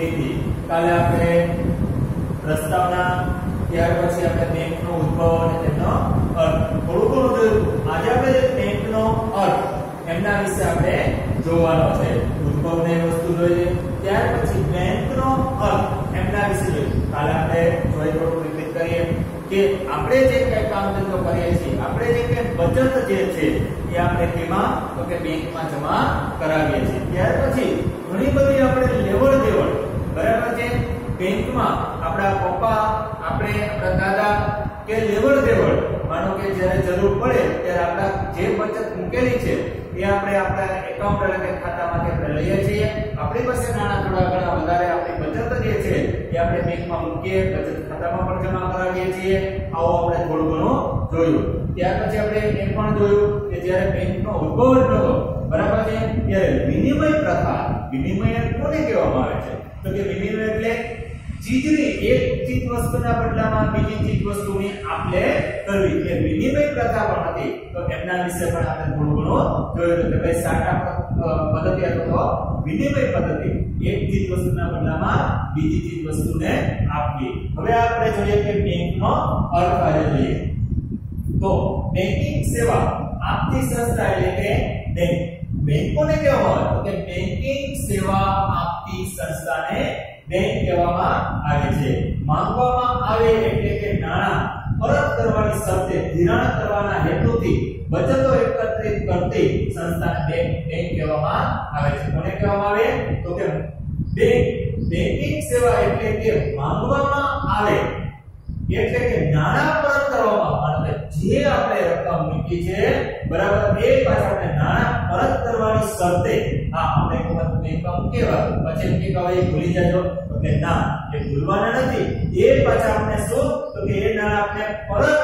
નીતિ કાલે આપણે પ્રસ્તાવના ત્યાર પછી આપણે બેંકનો ઉદ્ભવ અને તેનો અર્થ. થોડું ઘણું જોયું. આજે આપણે બેંકનો અર્થ એમના વિશે આપણે જોવાનો છે. ઉદ્ભવને વસ્તુ જોઈએ. ત્યાર પછી બેંકનો અર્થ એમના વિશે જોઈએ. કાલે આપણે જોઈ થોડું રિપીટ કરીએ કે આપણે જે કઈ કામ ધંધો કરીએ છીએ, આપણે જે કઈ બચત જે છે, એ આપણે કેમાં? તો કે બેંકમાં જમા કરાવીએ છીએ. ત્યાર પછી ઘણી બધી આપણે લેવડ દેવડ બરાબર છે? બેંકમાં આપણા પપ્પા, આપણે, આપણા દાદા કે લેવડ દેવડ, માનો કે જ્યારે જરૂર પડે ત્યારે આપણા જે બચત મૂકેલી છે એ આપણે આપણા એકાઉન્ટ એટલે કે ખાતામાંથી આપણે લઈએ છીએ. આપણી પાસે નાણાં થોડા ઘણા વધારે આપણી બચત જે છે એ આપણે બેંકમાં મૂકીએ, બચત ખાતામાં પણ જમા કરાવીએ છીએ. આવો આપણે થોડું ઘણું જોયું. ત્યાર પછી આપણે એ પણ જોયું કે જ્યારે બેંકનો ઉદ્ભવ જ નહોતો બરાબર છે? ત્યારે વિનિમય પ્રથા, વિનિમય કોને કહેવામાં આવે છે? તો કે વિનિમય એટલે ચીજની એક ચીજ વસ્તુના બદલામાં બીજી ચીજ વસ્તુની આપલે કરવી. એ વિનિમય પ્રથા પણ હતી. તો એમના વિશે પણ આપણે થોડું ઘણું જોયું કે ભાઈ સાટા પદ્ધતિ અથવા તો વિનિમય પદ્ધતિ એક ચીજ વસ્તુના બદલામાં બીજી ચીજ વસ્તુને આપવી. હવે આપણે જોઈએ કે બેંકનો અર્થ આજે જોઈએ. તો બેંકિંગ સેવા આપતી સંસ્થા એટલે કે બેંક. બેંકોને કહેવાય તો કે આપતી સંસ્થાને બેંક કહેવામાં આવે છે. માંગવામાં આવે એટલે કે નાણાં પરત કરવાની શરતે ધિરાણ કરવાના હેતુથી બચતો એકત્રિત કરતી સંસ્થાને બેંક બેંક કહેવામાં આવે છે. કોને કહેવામાં આવે? તો કે બેંક. બેંકિંગ સેવા એટલે કે માંગવામાં આવે. એટલે કે નાણાં પરત કરવામાં માટે જે આપણે રકમ મૂકી છે, બરાબર, એ પાછા આપણે નાણાં પરત કરવાની શરતે આ આપણે કિંમત એકમ મૂકેવા પછી એમ કે હવે ભૂલી જાજો. એટલે ના, એ ભૂલવાના નથી. એ પાછા આપણે શું? તો કે એ નાણાં આપણે પરત,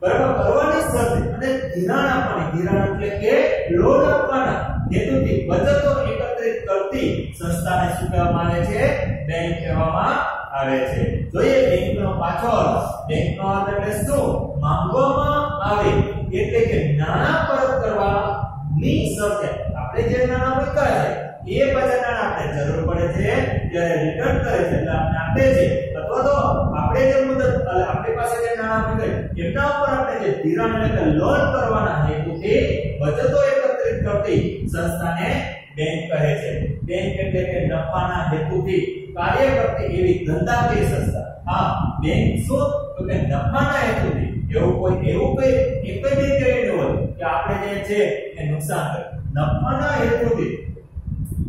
બરાબર, કરવાની શરતે. અને ધિરાણ આપવાની. ધિરાણ એટલે કે લોન આપવાના. હેતુથી બચતો એકત્રિત કરતી સંસ્થાને શું કહેવામાં આવે છે? બેંક કહેવામાં આવે છે. જોઈએ બેંકનો પાછળ, બેંકનો અર્થ એટલે શું માંગવામાં આવે. એટલે કે નાણાં પરત કરવાની શરતે, આપણે જે નાણાં મૂક્યા છે, એ પાછા નાણાં આપણે જરૂર પડે છે ત્યારે રિટર્ન કરે છે, એટલે આપણે આપે છે. અથવા તો આપણે જે મુદત આપણી પાસે જે નાણાં મૂકે, એમના ઉપર આપણે જે ધિરાણ એટલે લોન કરવાના હેતુથી બચતો એકત્રિત કરતી સંસ્થાને બેંક કહે છે. બેંક એટલે કે નફાના હેતુથી કાર્ય કરતી એવી ધંધાકીય સંસ્થા, હા બેંક શું તો કે નફાના હેતુથી એવું કોઈ એવું કોઈ એક જ રીતે ન હોય કે આપણે જે છે એ નુકસાન કરે. નફાના હેતુથી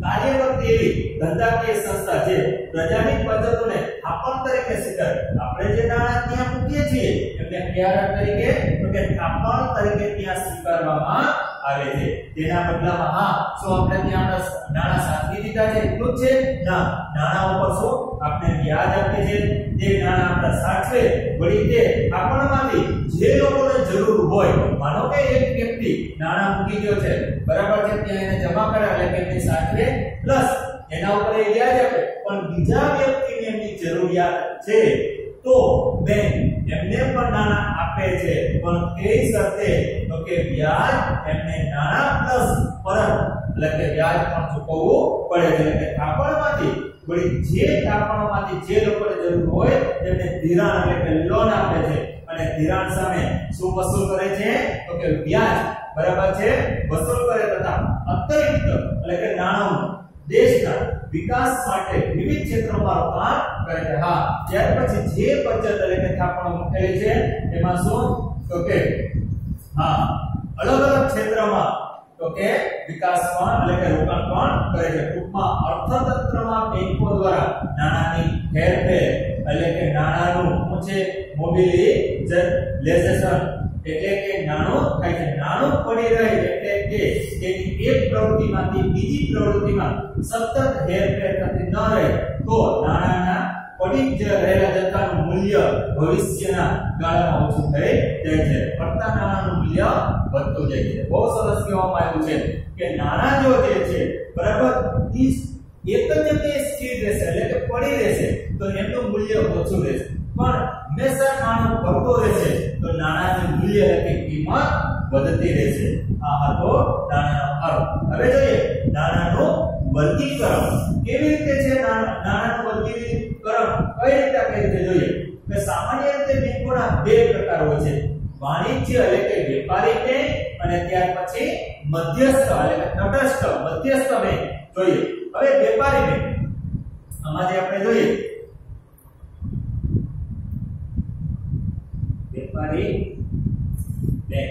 કાર્ય કરતી એવી ધંધાકીય સંસ્થા છે પ્રજાની પદ્ધતિઓને થાપણ તરીકે સ્વીકારે. આપણે જે નાણાં ત્યાં મૂકીએ છીએ એટલે ક્યારા તરીકે, તો કે થાપણ તરીકે ત્યાં સ્વીકારવામાં આવે છે. તેના બદલામાં, હા, શું આપણે ત્યાં આપણા નાણાં સાચવી દીધા છે? એટલું જ છે? ના, નાણાં ઉપર શું? આપણે વ્યાજ આપે છે તે નાણાં આપણે સાચવે. વળી તે આપણમાંથી જે લોકોને જરૂર હોય. માનો કે એક વ્યક્તિ નાણાં મૂકી ગયો છે. બરાબર છે, ત્યાં એને જમા કરાવે કે એની સાચવે. પ્લસ, એના ઉપર એ વ્યાજ આપે. પણ બીજા વ્યક્તિને એમની જરૂરિયાત છે. તો બેંક એમને પણ નાણાં આપે છે. પણ એ શરતે તો કે વ્યાજ એમને નાણાં પ્લસ પરત એટલે કે વ્યાજ પણ ચૂકવવું પડે છે. એટલે કે થાપણમાંથી, વળી જે થાપણમાંથી જે લોકોને જરૂર હોય, તેમને ધિરાણ એટલે કે લોન આપે છે. અને ધિરાણ સામે શું વસૂલ કરે છે? તો કે વ્યાજ, બરાબર છે? વસૂલ કરે તથા અતિરિક્ત, એટલે કે નાણાં દેશના વિકાસ માટે વિવિધ ક્ષેત્રોમાં રોકાણ કરે છે. હા, ત્યાર પછી જે બચત તરીકે થાપણ મૂકેલી છે, એમાં શું? તો કે, હા અલગ અલગ ક્ષેત્રમાં તો કે વિકાસ પણ એટલે કે રોકાણ પણ કરે છે. ટૂંકમાં અર્થતંત્રમાં બેંકો દ્વારા નાણાંની હેરફેર એટલે કે નાણાંનું શું છે? મોબિલિઝેશન એટલે કે નાણું થાય છે. નાણું પડી રહે પ્રવૃત્તિમાંથી, બીજી પ્રવૃત્તિમાં સતત હેરફેર થતી ન રહે, તો નાણાંના પડી જ રહેલા જથ્થાનું મૂલ્ય ભવિષ્યના ગાળામાં ઓછું થઈ જાય છે. પડતા નાણાંનું મૂલ્ય વધતું જાય છે. બહુ સરસ કહેવામાં આવ્યું છે કે નાણાં જો જે છે, બરાબર એક જ તે સ્થિર રહેશે, એટલે કે પડી રહેશે, તો એનું મૂલ્ય ઓછું રહેશે. પણ હંમેશા નાણું ભરતો રહેશે, તો નાણાંનું મૂલ્ય એટલે કિંમત વધતી રહેશે. આ હતો વર્ગીકરણ કેવી રીતે છે? નાણાનું વર્ગીકરણ કઈ રીતે આપણે રીતે જોઈએ? કે સામાન્ય રીતે બેંકોના બે પ્રકાર હોય છે. વાણિજ્ય એટલે કે વેપારી બેંક અને ત્યાર પછી મધ્યસ્થ એટલે કે તટસ્થ, મધ્યસ્થ બેંક. જોઈએ. હવે વેપારી બેંક. આમાંથી આપણે જોઈએ. વેપારી બેંક.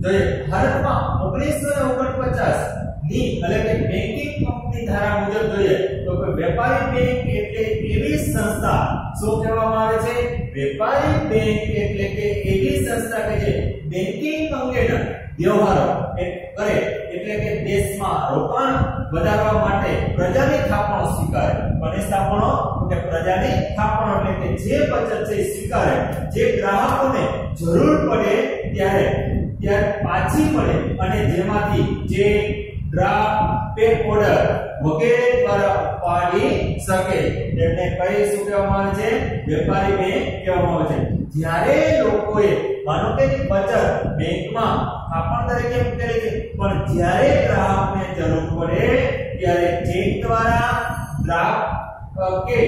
જોઈએ. ભારતમાં 1949 ની એટલે કે બેંકિંગ કંપની ધારા મુજબ જોઈએ તો કે વેપારી બેંક એટલે એવી સંસ્થા, શું કહેવામાં આવે છે? વેપારી બેંક એટલે કે એવી સંસ્થા કે જે બેન્કિંગ અંગેના વ્યવહારો કરે, એટલે કે દેશમાં રોકાણ વધારવા માટે પ્રજાની થાપણો સ્વીકારે. કોની થાપણો તો કે પ્રજાની થાપણો એટલે કે જે બચત છે સ્વીકારે. જે ગ્રાહકોને જરૂર પડે ત્યારે ત્યારે પાછી મળે અને જેમાંથી જે ડ્રાફ્ટ પે ઓર્ડર વગેરે દ્વારા ઉપાડી શકે. તેમને કઈ શું કહેવામાં આવે છે? વેપારી બેંક કહેવામાં આવે છે. જ્યારે લોકોએ, માનો કે બચત બેંકમાં થાપણ તરીકે મૂકેલી છે, પણ જ્યારે ગ્રાહકને જરૂર પડે, ત્યારે ચેક દ્વારા ડ્રાફ્ટ કે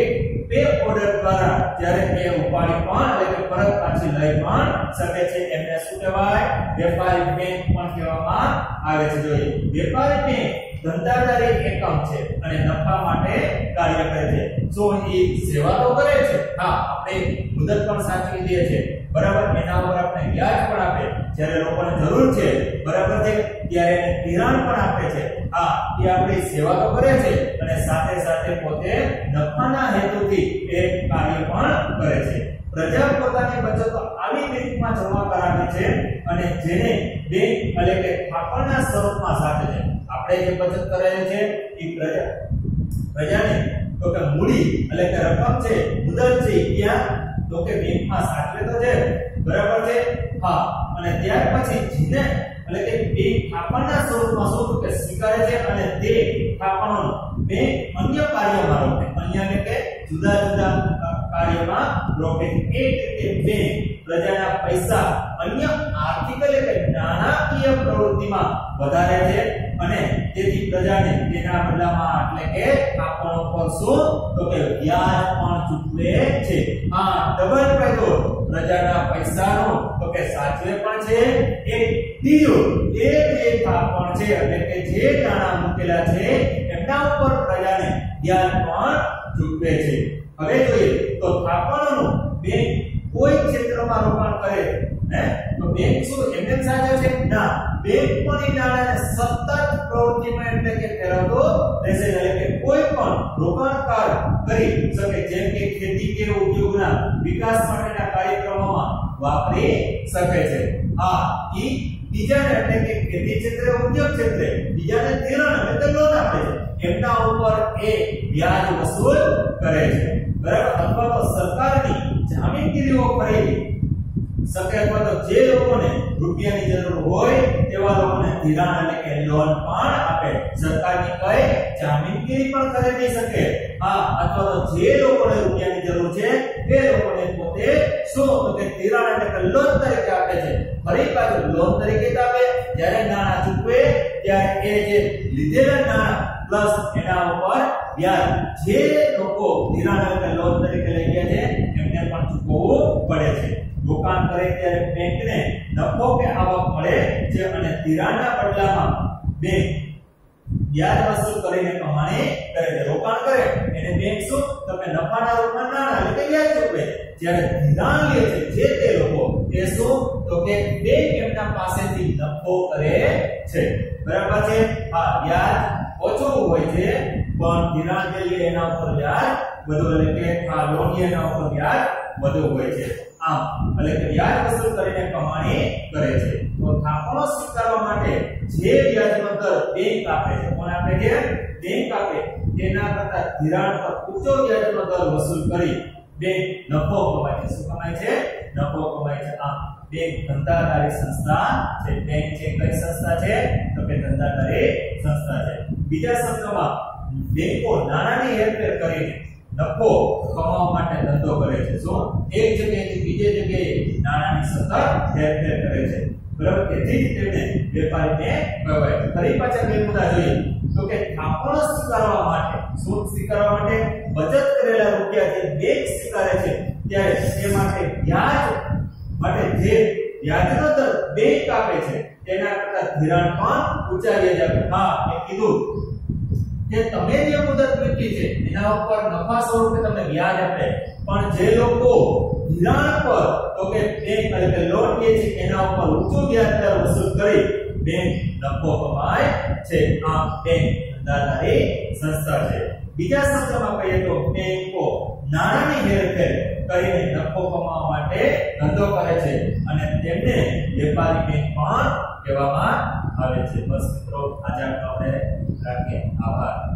બે ઓર્ડર દ્વારા જ્યારે તે ઉપાડી પણ, એટલે કે પરત પાછી લઈ પણ શકે છે, એમને શું કહેવાય? વેપારી બેંક પણ કહેવામાં આવે છે. જોઈએ વેપારી બેંક ધંધાદારી એકમ છે અને નફા માટે કાર્ય કરે છે. સો એ સેવા તો કરે છે. હા, આપણે મુદત પણ સાચવી લે છે બરાબર? એના ઉપર આપણે વ્યાજ પણ આપે. જ્યારે લોકોને જરૂર છે, બરાબર છે? ત્યારે એને ધિરાણ પણ આપે છે. હા, એ આપણી સેવા તો કરે છે અને સાથે સાથે પોતે નફાના હેતુથી એ કાર્ય પણ કરે છે. પ્રજા પોતાની બચતો આવી બેંકમાં જમા કરાવે છે અને જેને બેંક એટલે કે ખાપણના સ્વરૂપમાં સાથે છે. આપણે જે બચત કરેલી છે એ પ્રજા. પ્રજાને તો કે મૂડી એટલે કે રકમ છે મુદત છે ક્યાં તો કે બેંકમાં સાચવે તો છે. બરાબર છે? હા. અને ત્યાર પછી જીને એટલે કે બેંક થાપણના સ્વરૂપમાં શું કે સ્વીકારે છે અને તે થાપણો બે અન્ય કાર્યમાં રોકે. અન્ય એટલે કે જુદા જુદા કાર્યમાં રોકે. એક રીતે બેંક પ્રજાના પૈસા અન્ય આર્થિક એટલે કે નાણાકીય પ્રવૃત્તિમાં વધારે છે. અને તેથી પ્રજાને તેના બદલામાં એટલે કે આપણો પર શું? તો કે વ્યાજ પણ ચૂકવે છે. આ ડબલ ફાયદો પ્રજાના પૈસાનો તો કે સાચવે પણ છે. એક બીજો એ જે થાપણ છે એટલે કે જે નાણાં મૂકેલા છે, એમના ઉપર પ્રજાને વ્યાજ પણ ચૂકવે છે. હવે જોઈએ તો થાપણોનું બેંક કોઈ ક્ષેત્રમાં રોકાણ કરે હે તો બેંક શું એમએમ સાચવે છે? ના બેંક પણ એ સતત પ્રવૃત્તિમાં એટલે કે ફેરવતો રહેશે. એટલે કે કોઈ પણ રોકાણકાર કરી શકે, જેમ કે ખેતી કે ઉદ્યોગના વિકાસ માટેના કાર્યક્રમોમાં વાપરી શકે છે. આ ઈ બીજાને એટલે કે ખેતી ક્ષેત્રે, ઉદ્યોગ ક્ષેત્રે બીજાને ધિરાણ એટલે કે લોન આપે છે. એમના ઉપર એ વ્યાજ વસૂલ કરે છે. બરાબર? અથવા તો સરકારની જામીનગીરીઓ ખરીદી શકે અથવા તો જે લોકોને રૂપિયાની જરૂર હોય તેવા લોકોને ધિરાણ એટલે કે લોન પણ આપે. સરકારની કઈ જામીનગીરી પણ ખરીદી શકે. હા, અથવા તો જે લોકોને રૂપિયાની જરૂર છે તે લોકોને પોતે શું તો કે ધિરાણ એટલે કે લોન તરીકે આપે છે. ફરી પાછું લોન તરીકે જ આપે. જ્યારે નાણાં ચૂકવે, ત્યારે એ જે લીધેલા નાણાં પ્લસ એના ઉપર વ્યાજ, જે લોકો ધિરાણ એટલે લોન તરીકે લઈ ગયા છે, એમને પણ ચૂકવવું પડે છે. રોકાણ કરે ત્યારે બેંકને નફો કે આવક મળે છે અને ધિરાણના બદલામાં બેંક વ્યાજ વસૂલ કરીને કમાણી કરે છે, રોકાણ કરે. એને બેંક શું? તમે નફાના રૂપમાં નાણાં એટલે વ્યાજ ચૂકવે. જ્યારે ધિરાણ લે છે જે તે લોકો એ શું? તો કે બેંક એમના પાસેથી નફો કરે છે. બરાબર છે? હા, વ્યાજ ઓછું હોય છે, પણ ધિરાણ જે લે એના ઉપર વ્યાજ વધુ, એટલે કે આ લોન એના ઉપર વ્યાજ વધુ હોય છે. આમ, એટલે કે વ્યાજ વસૂલ કરીને કમાણી કરે છે. તો થાપણો સ્વીકારવા માટે જે વ્યાજનો દર બેંક આપે છે કોણ આપે છે? બેંક આપે. તેના કરતા ધિરાણ પર ઊંચો વ્યાજનો દર વસૂલ કરી બેંક નફો કમાય છે. શું કમાય છે? નફો કમાય છે. આમ બેંક ધંધાદારી સંસ્થા છે. બેંક છે કઈ સંસ્થા છે? તો કે ધંધાદારી સંસ્થા છે. બીજા શબ્દોમાં, બેંકો નાણાંની હેરફેર કરીને નફો કમાવા માટે ધંધો કરે છે. શું એક જગ્યાએથી બીજી જગ્યાએ નાણાંની સતત હેરફેર કરે છે, બરાબર? તેથી જ તેને વેપારી બેંક કહેવાય ફરી પાછા બે મુદ્દા જોઈએ. તો કે થાપણ સ્વીકારવા માટે શું સ્વીકારવા માટે બચત કરેલા રૂપિયા જે બેંક સ્વીકારે છે, ત્યારે તે માટે વ્યાજ માટે જે વ્યાજનો દર બેંક આપે છે, તેના કરતા ધિરાણ પણ ઊંચા વ્યાજ આપે હા, મેં કીધું. કે તમે જે મુદત મૂકી છે, એના ઉપર નફા સ્વરૂપે તમને વ્યાજ આપે. પણ જે લોકો ધિરાણ પર, તો કે બેંક એટલે કે લોન લે છે, એના ઉપર ઊંચો વ્યાજ દર વસૂલ કરી બેંક નફો કમાય છે. આ બેંક ધંધાધારી સંસ્થા છે. બીજા શબ્દમાં કહીએ તો બેંકો નાણાંની હેરફેર કરીને નફો કમાવા માટે ધંધો કરે છે. અને તેમને વેપારી બેંક પણ કહેવામાં આવે છે. બસ મિત્રો આજે આપણે રાખીએ આભાર.